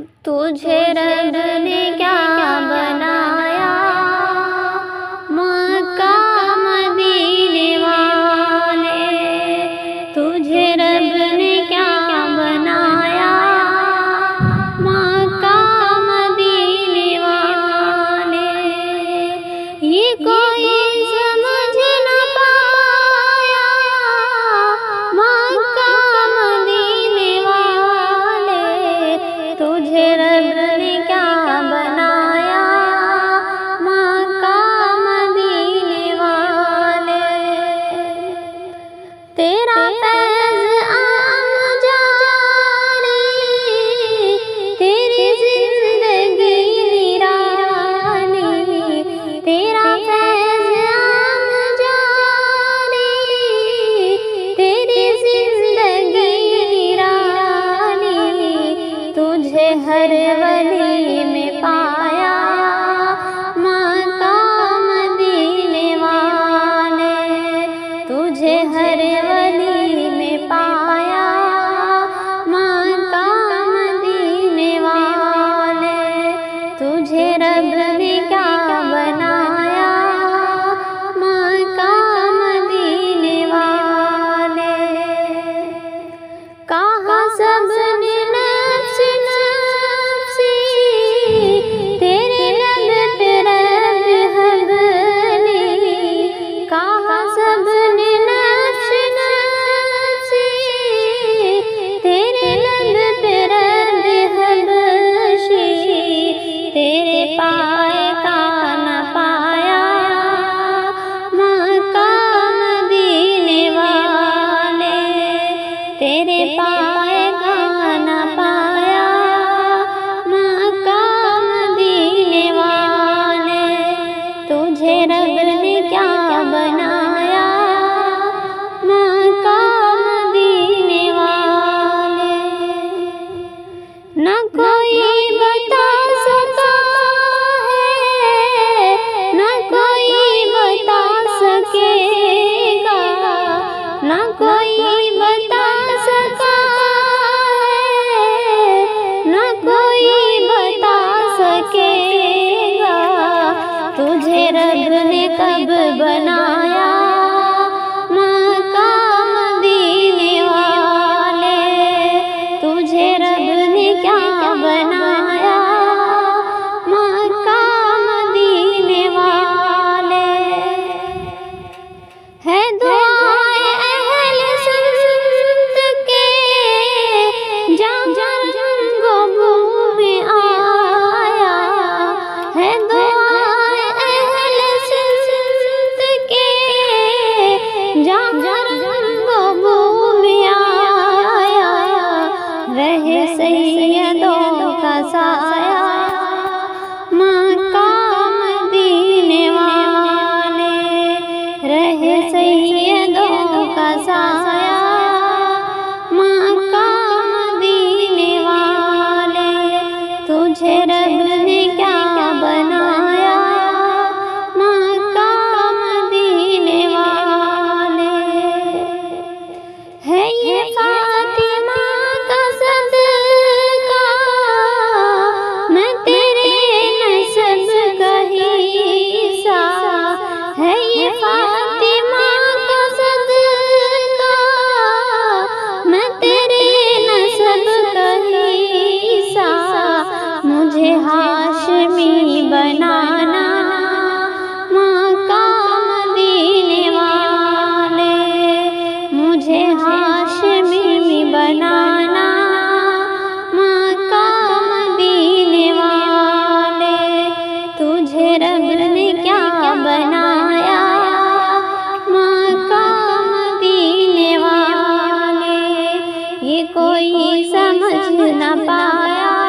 तुझे रंग ने क्या बना? हर वली तुझे रब ने कब बनाया? मका मदीने वाले तुझे रब ने क्या बना さ。हाशमी बनाना मक्का मदीने वाले। मुझे हाशमी बनाना मक्का मदीने वाले। तुझे रब ने क्या बनाया? मक्का मदीने वाले। ये कोई समझ न पाया।